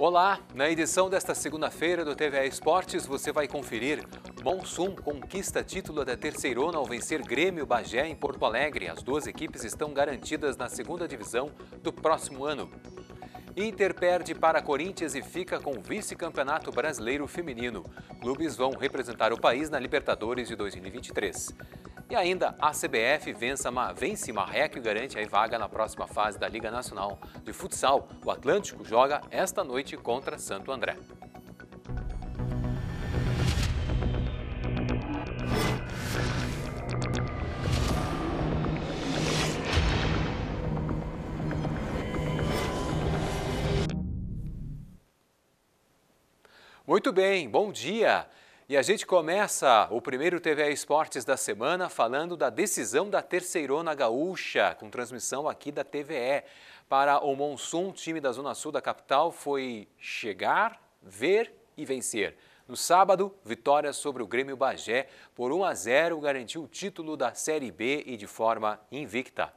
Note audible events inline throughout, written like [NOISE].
Olá, na edição desta segunda-feira do TVA Esportes você vai conferir Monsum conquista título da Terceirona ao vencer Grêmio Bagé em Porto Alegre. As duas equipes estão garantidas na segunda divisão do próximo ano. Inter perde para Corinthians e fica com o vice-campeonato brasileiro feminino. Clubes vão representar o país na Libertadores de 2023. E ainda a CBF vence, vence Marreco e garante a vaga na próxima fase da Liga Nacional de Futsal. O Atlântico joga esta noite contra Santo André. Muito bem, bom dia. E a gente começa o primeiro TV Esportes da semana falando da decisão da Terceirona Gaúcha, com transmissão aqui da TVE. Para o Monsum, time da Zona Sul da capital foi chegar, ver e vencer. No sábado, vitória sobre o Grêmio Bagé por 1 a 0 garantiu o título da Série B e de forma invicta.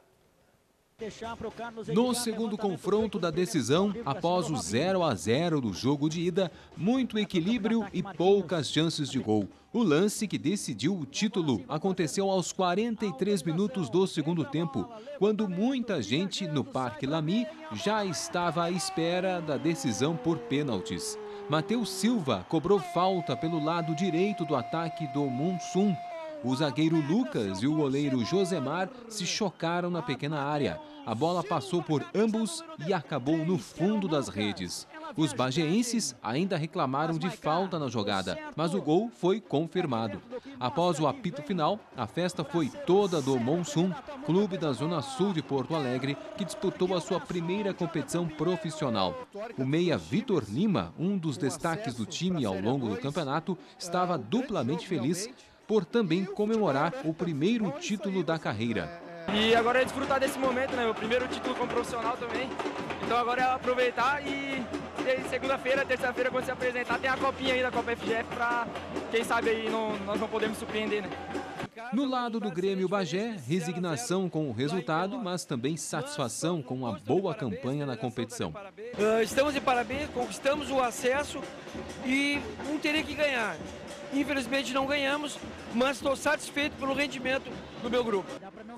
No segundo confronto da decisão, após o 0 a 0 do jogo de ida, muito equilíbrio e poucas chances de gol. O lance que decidiu o título aconteceu aos 43 minutos do segundo tempo, quando muita gente no Parque Lamy já estava à espera da decisão por pênaltis. Matheus Silva cobrou falta pelo lado direito do ataque do Monsum. O zagueiro Lucas e o goleiro Josemar se chocaram na pequena área. A bola passou por ambos e acabou no fundo das redes. Os bageenses ainda reclamaram de falta na jogada, mas o gol foi confirmado. Após o apito final, a festa foi toda do Monsum, clube da Zona Sul de Porto Alegre, que disputou a sua primeira competição profissional. O meia Vitor Lima, um dos destaques do time ao longo do campeonato, estava duplamente feliz por também comemorar o primeiro título da carreira. E agora é desfrutar desse momento, né? Meu primeiro título como profissional também. Então agora é aproveitar e, segunda-feira, terça-feira, quando se apresentar, tem a copinha aí da Copa FGF para quem sabe aí não, nós não podemos surpreender, né? No lado do Grêmio Bagé, resignação com o resultado, mas também satisfação com a boa campanha na competição. Uh, estamos de parabéns, conquistamos o acesso e não teria que ganhar. Infelizmente não ganhamos, mas estou satisfeito pelo rendimento do meu grupo.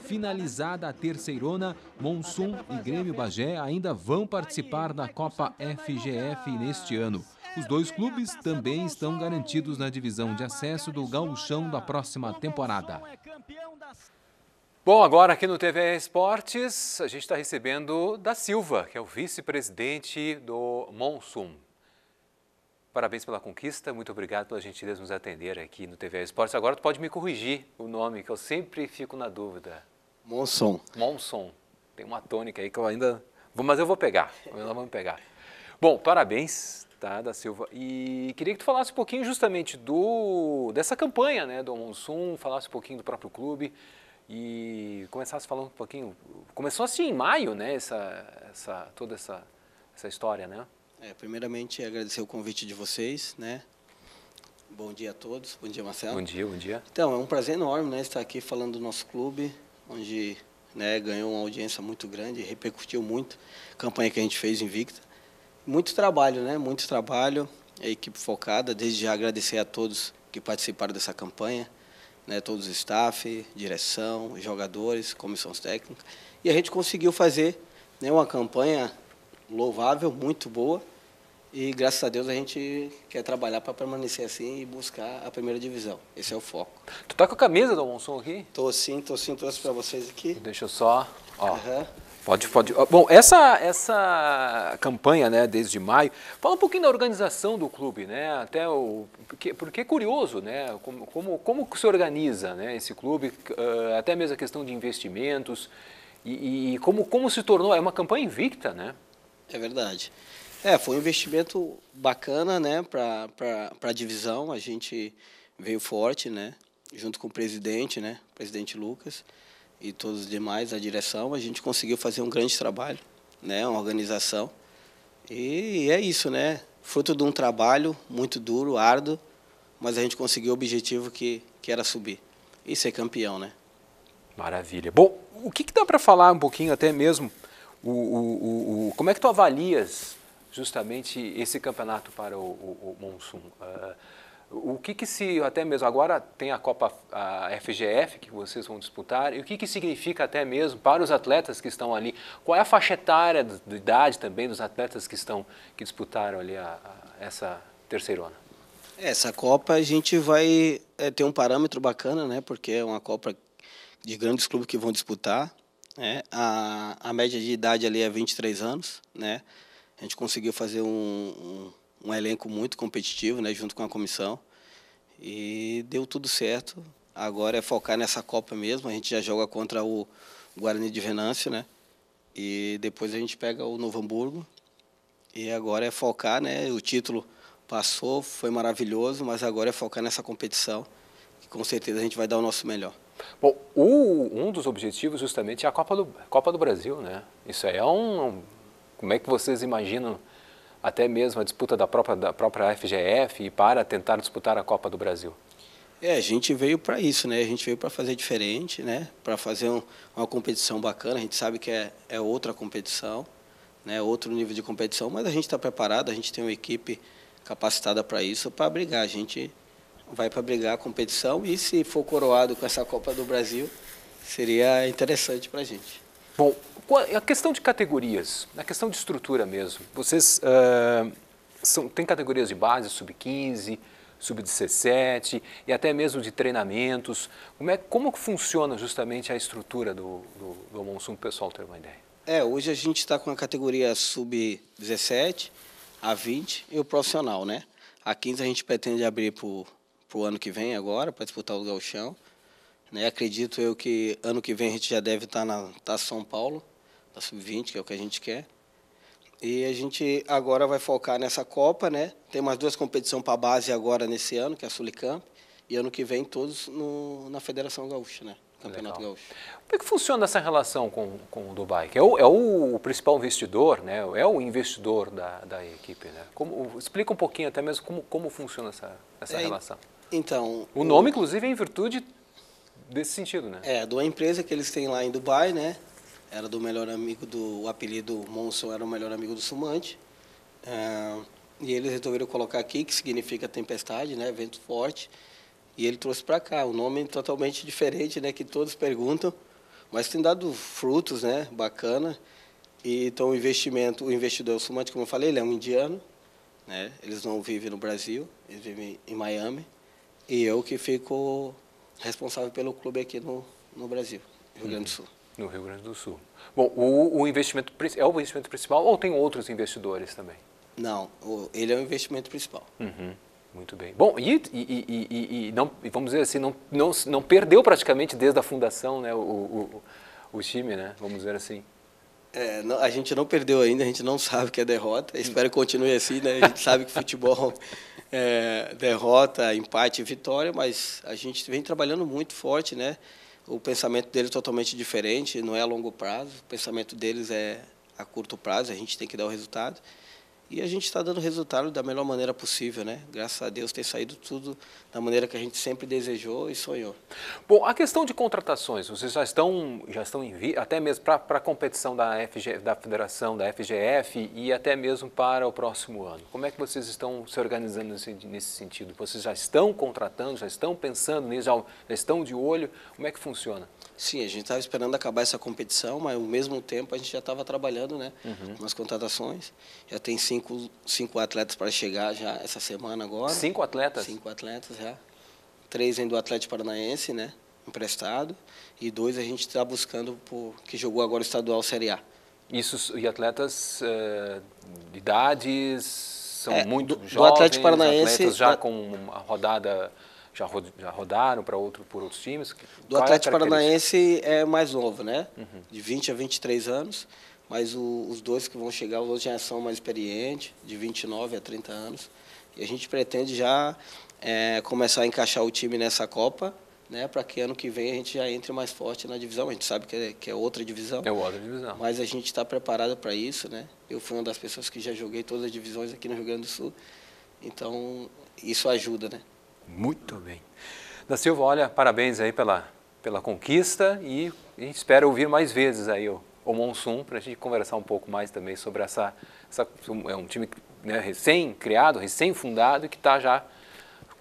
Finalizada a terceirona, Monsum e Grêmio Bagé ainda vão participar da Copa FGF neste ano. Os dois clubes também estão garantidos na divisão de acesso do gauchão da próxima temporada. Bom, agora aqui no TV Esportes, a gente está recebendo da Silva, que é o vice-presidente do Monsum. Parabéns pela conquista, muito obrigado pela gentileza de nos atender aqui no TV Esportes. Agora tu pode me corrigir o nome, que eu sempre fico na dúvida. Monson. Monson. Tem uma tônica aí que eu ainda... Mas eu vou pegar, nós vamos pegar. Bom, parabéns, tá, da Silva. E queria que tu falasse um pouquinho justamente do, dessa campanha, né, do Monsun, falasse um pouquinho do próprio clube e começasse falando um pouquinho... Começou assim em maio, né, essa, essa, toda essa, essa história, né? É, primeiramente, agradecer o convite de vocês, né? Bom dia a todos. Bom dia, Marcelo. Bom dia, bom dia. Então, é um prazer enorme, né, estar aqui falando do nosso clube, onde, né, ganhou uma audiência muito grande, repercutiu muito a campanha que a gente fez invicta. Muito trabalho, né? Muito trabalho, a equipe focada, desde já agradecer a todos que participaram dessa campanha, né, todos os staff, direção, jogadores, comissões técnicas. E a gente conseguiu fazer né, uma campanha louvável, muito boa, e graças a Deus a gente quer trabalhar para permanecer assim e buscar a primeira divisão. Esse é o foco. Tu tá com a camisa do Monson aqui? Tô sim, tô sim, trouxe para vocês aqui. Deixa eu só, ó. Uhum. Pode, pode. Bom, essa, essa campanha, né, desde maio, fala um pouquinho da organização do clube, né, até o, porque, porque é curioso, né, como, como, como se organiza, né, esse clube, até mesmo a questão de investimentos e, e, como, como se tornou, é uma campanha invicta, né? É verdade. É, foi um investimento bacana, né, para a divisão. A gente veio forte, né, junto com o presidente, né, presidente Lucas e todos os demais, a direção. A gente conseguiu fazer um grande trabalho, né, uma organização. E é isso, né, fruto de um trabalho muito duro, árduo, mas a gente conseguiu o objetivo que, que era subir e ser campeão, né. Maravilha. Bom, o que, que dá para falar um pouquinho até mesmo, o, o, o, como é que tu avalias justamente esse campeonato para o, o, o Monsum? Uh, o que, que se, até mesmo agora tem a Copa a FGF que vocês vão disputar, e o que, que significa até mesmo para os atletas que estão ali? Qual é a faixa etária de idade também dos atletas que estão, que disputaram ali a, a essa terceirona? Essa Copa a gente vai é, ter um parâmetro bacana, né? Porque é uma Copa de grandes clubes que vão disputar. Né? A, a média de idade ali é 23 anos, né? A gente conseguiu fazer um, um um elenco muito competitivo, né, junto com a comissão. E deu tudo certo. Agora é focar nessa Copa mesmo. A gente já joga contra o Guarani de Venâncio, né? E depois a gente pega o Novo Hamburgo. E agora é focar, né? O título passou, foi maravilhoso, mas agora é focar nessa competição. E com certeza a gente vai dar o nosso melhor. Bom, o, um dos objetivos justamente é a Copa do, Copa do Brasil, né? Isso aí é um. Como é que vocês imaginam até mesmo a disputa da própria, da própria FGF e para tentar disputar a Copa do Brasil? É, a gente veio para isso, né? A gente veio para fazer diferente, né? Para fazer um, uma competição bacana. A gente sabe que é, é outra competição, né? Outro nível de competição, mas a gente está preparado. A gente tem uma equipe capacitada para isso, para brigar. A gente vai para brigar a competição e se for coroado com essa Copa do Brasil, seria interessante para a gente. Bom, a questão de categorias, a questão de estrutura mesmo, vocês uh, são, têm categorias de base, sub-15, sub-17 e até mesmo de treinamentos. Como, é, como funciona justamente a estrutura do, do, do Monsun, pessoal ter uma ideia? É, hoje a gente está com a categoria sub-17, a 20 e o profissional, né? A 15 a gente pretende abrir para o ano que vem agora, para disputar o galchão. Né? Acredito eu que ano que vem a gente já deve estar tá na tá São Paulo da Sub-20, que é o que a gente quer. E a gente agora vai focar nessa Copa, né? Tem mais duas competições para base agora nesse ano, que é a Sulicamp, e ano que vem todos no, na Federação Gaúcha, né? Campeonato Legal. Gaúcho. Como é que funciona essa relação com, com o Dubai? Que é o, é o principal investidor, né? É o investidor da, da equipe, né? Como, explica um pouquinho até mesmo como, como funciona essa, essa é, relação. Então... O nome, o... inclusive, é em virtude desse sentido, né? É, de uma empresa que eles têm lá em Dubai, né? Era do melhor amigo do. O apelido Monson era o melhor amigo do Sumante. É, e eles resolveram colocar aqui, que significa tempestade, né? Vento forte. E ele trouxe para cá. Um nome totalmente diferente, né? Que todos perguntam. Mas tem dado frutos, né? Bacana. E, então o investimento, o investidor, Sumante, como eu falei, ele é um indiano. Né? Eles não vivem no Brasil, eles vivem em Miami. E eu que fico responsável pelo clube aqui no, no Brasil, Rio Grande do Sul. No Rio Grande do Sul. Bom, o, o, investimento é o investimento principal ou tem outros investidores também? Não, ele é o investimento principal. Uhum, muito bem. Bom, e, e, e, e, não, vamos dizer assim, não, não, não perdeu praticamente desde a fundação né, o, o, o time, né? Vamos dizer assim. É, não, a gente não perdeu ainda, a gente não sabe que é derrota. Espero que continue assim, né? A gente sabe que futebol [LAUGHS] é derrota, empate e vitória, mas a gente vem trabalhando muito forte, né? O pensamento deles é totalmente diferente, não é a longo prazo, o pensamento deles é a curto prazo, a gente tem que dar o resultado. E a gente está dando resultado da melhor maneira possível, né? Graças a Deus tem saído tudo da maneira que a gente sempre desejou e sonhou. Bom, a questão de contratações, vocês já estão, já estão em até mesmo para a competição da, FG, da Federação, da FGF e até mesmo para o próximo ano. Como é que vocês estão se organizando nesse, nesse sentido? Vocês já estão contratando, já estão pensando nisso, já, já estão de olho? Como é que funciona? Sim, a gente estava esperando acabar essa competição, mas ao mesmo tempo a gente já estava trabalhando né, uhum. nas contratações. Já tem cinco, cinco atletas para chegar já essa semana agora. Cinco atletas? Cinco atletas já. Três vêm do Atlético Paranaense, né, emprestado, e dois a gente está buscando por, que jogou agora o estadual Série A. Isso, e atletas uh, de idades, são é, muito do, jovens, do Atlético Paranaense, atletas já com uma rodada já, rodaram para outro, por outros times? Do Qual Atlético é Paranaense é mais novo, né? Uhum. De 20 a 23 anos. Mas o, os dois que vão chegar, os outros já são mais experientes, de 29 a 30 anos. E a gente pretende já é, começar a encaixar o time nessa Copa, né, para que ano que vem a gente já entre mais forte na divisão. A gente sabe que é, que é outra divisão. É outra divisão. Mas a gente está preparado para isso, né? Eu fui uma das pessoas que já joguei todas as divisões aqui no Rio Grande do Sul. Então, isso ajuda, né? Muito bem. Da Silva, olha, parabéns aí pela, pela conquista e a gente espera ouvir mais vezes aí o, o Monsum para a gente conversar um pouco mais também sobre essa, essa é um time né, recém-criado, recém-fundado e que está já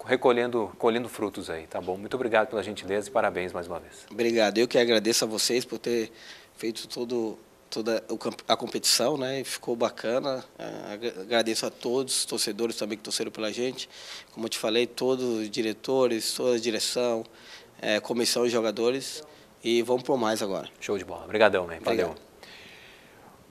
recolhendo colhendo frutos aí, tá bom? Muito obrigado pela gentileza e parabéns mais uma vez. Obrigado. Eu que agradeço a vocês por ter feito todo toda a competição, né? E ficou bacana. É, agradeço a todos os torcedores também que torceram pela gente. Como eu te falei, todos os diretores, toda a direção, é, comissão e jogadores. E vamos por mais agora. Show de bola. Obrigadão, man. Valeu.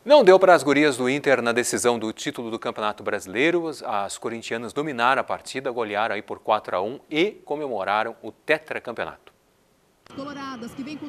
Não deu para as gurias do Inter na decisão do título do Campeonato Brasileiro. As corintianas dominaram a partida, golearam aí por 4 a 1 e comemoraram o tetracampeonato.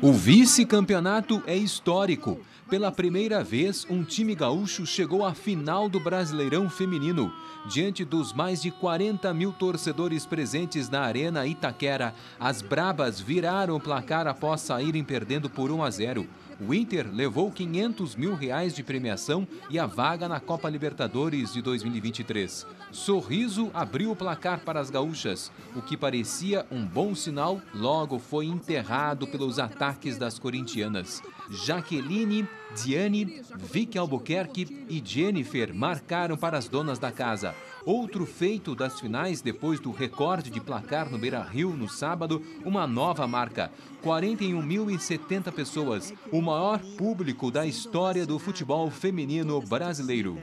O vice-campeonato é histórico. Pela primeira vez, um time gaúcho chegou à final do Brasileirão Feminino. Diante dos mais de 40 mil torcedores presentes na Arena Itaquera, as Brabas viraram o placar após saírem perdendo por 1 a 0. O Inter levou 500 mil reais de premiação e a vaga na Copa Libertadores de 2023. Sorriso abriu o placar para as gaúchas. O que parecia um bom sinal logo foi enterrado pelos ataques das corintianas. Jaqueline, Diane, Vicky Albuquerque e Jennifer marcaram para as donas da casa. Outro feito das finais depois do recorde de placar no Beira-Rio no sábado, uma nova marca, 41.070 pessoas, o maior público da história do futebol feminino brasileiro.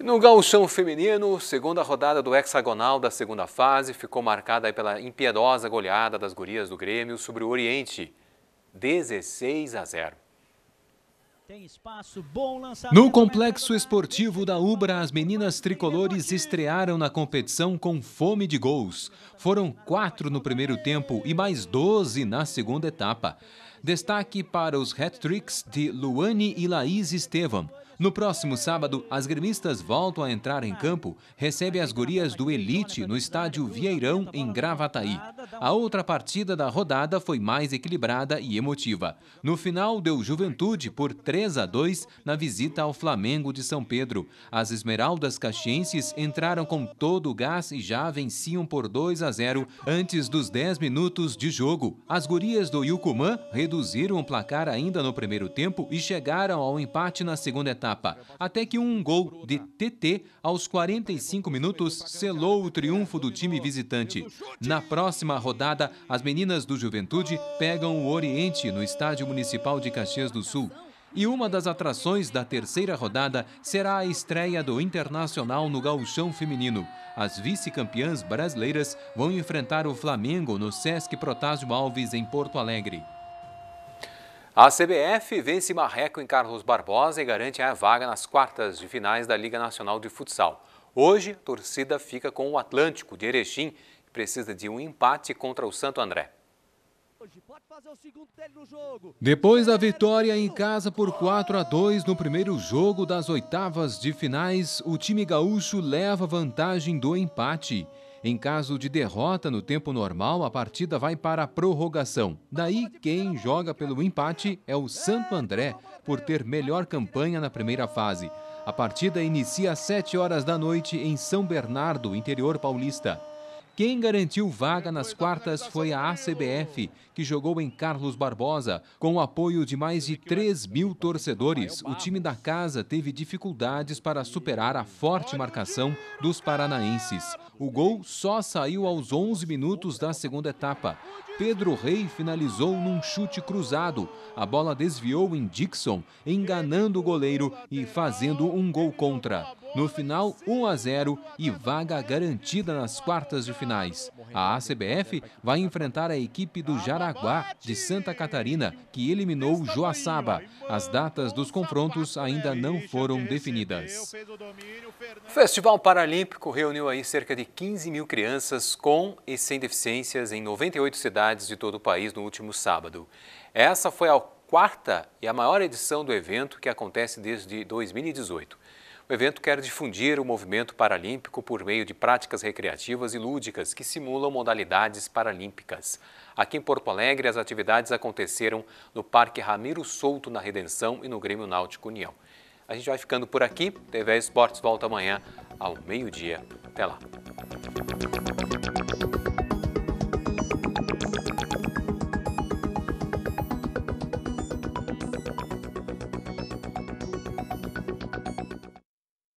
No gauchão feminino, segunda rodada do hexagonal da segunda fase ficou marcada pela impiedosa goleada das gurias do Grêmio sobre o Oriente, 16 a 0. No complexo esportivo da Ubra, as meninas tricolores estrearam na competição com fome de gols. Foram quatro no primeiro tempo e mais doze na segunda etapa. Destaque para os hat-tricks de Luane e Laís Estevam. No próximo sábado, as gremistas voltam a entrar em campo, recebem as gurias do Elite no estádio Vieirão, em Gravataí. A outra partida da rodada foi mais equilibrada e emotiva. No final, deu Juventude por 3 a 2 na visita ao Flamengo de São Pedro. As Esmeraldas Caxienses entraram com todo o gás e já venciam por 2 a 0 antes dos 10 minutos de jogo. As gurias do Yucumã reduziram o placar ainda no primeiro tempo e chegaram ao empate na segunda etapa etapa, até que um gol de TT aos 45 minutos selou o triunfo do time visitante. Na próxima rodada, as meninas do Juventude pegam o Oriente no Estádio Municipal de Caxias do Sul. E uma das atrações da terceira rodada será a estreia do Internacional no Gauchão Feminino. As vice-campeãs brasileiras vão enfrentar o Flamengo no Sesc Protásio Alves, em Porto Alegre. A CBF vence Marreco em Carlos Barbosa e garante a vaga nas quartas de finais da Liga Nacional de Futsal. Hoje, a torcida fica com o Atlântico de Erechim, que precisa de um empate contra o Santo André. Depois da vitória em casa por 4 a 2 no primeiro jogo das oitavas de finais, o time gaúcho leva vantagem do empate. Em caso de derrota no tempo normal, a partida vai para a prorrogação. Daí, quem joga pelo empate é o Santo André, por ter melhor campanha na primeira fase. A partida inicia às 7 horas da noite em São Bernardo, interior paulista. Quem garantiu vaga nas quartas foi a ACBF, que jogou em Carlos Barbosa. Com o apoio de mais de 3 mil torcedores, o time da casa teve dificuldades para superar a forte marcação dos paranaenses. O gol só saiu aos 11 minutos da segunda etapa. Pedro Rei finalizou num chute cruzado. A bola desviou em Dixon, enganando o goleiro e fazendo um gol contra. No final, 1 a 0 e vaga garantida nas quartas de finais. A ACBF vai enfrentar a equipe do Jaraguá de Santa Catarina, que eliminou Joaçaba. As datas dos confrontos ainda não foram definidas. O Festival Paralímpico reuniu aí cerca de 15 mil crianças com e sem deficiências em 98 cidades de todo o país no último sábado. Essa foi a quarta e a maior edição do evento que acontece desde 2018. O evento quer difundir o movimento paralímpico por meio de práticas recreativas e lúdicas que simulam modalidades paralímpicas. Aqui em Porto Alegre, as atividades aconteceram no Parque Ramiro Souto, na Redenção, e no Grêmio Náutico União. A gente vai ficando por aqui. TV Esportes volta amanhã ao meio-dia. Até lá.